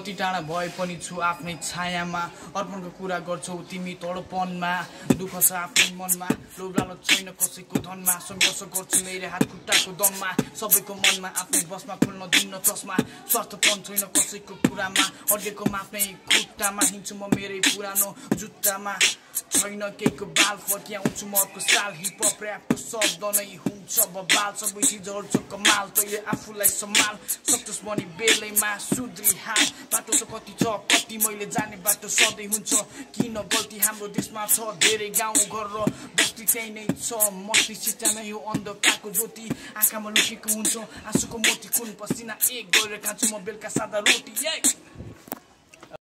कति टाढा भए पनि छु आफ्नै छायामा अर्पणको कुरा गर्छौ तिमी तडपनमा दुःख छ आफ्नै मनमा लोभलालो छैन कसैको धनमा सङ्घर्ष गर्छु मेरो हात खुट्टाको दममा सबैको मनमा आफ्नै बसमा खुल्न दिन्न चस्मा स्वार्थपन छैन कसैको कुरामा अड्केको आफ्नै खुट्टामा हिँड्छु म मेरै पुरानो जुत्तामा। छैन केहीको बाल फर्किआउँछु म अर्को साल हिपहप ऱ्यापको शब्द नै हुन्छ बबाल सबै चिजहरू छ कमाल तैँले आफूलाई सम्हाल सक्छस् भने बेलैमा सुध्री हाल बाटो त कति छ कति मैले जाने बाटो सधैँ हुन्छ किन गल्ती हाम्रो देशमा छ धेरै गाउँ घर र बस्ती त्यही नै छ मस्ती सिटा नै हो अन्धकारको ज्योति आँखामा लुकेको हुन्छ आँसुको मोती खुन पसिना एक गरेर खान्छु म बेलुका सादा रोटी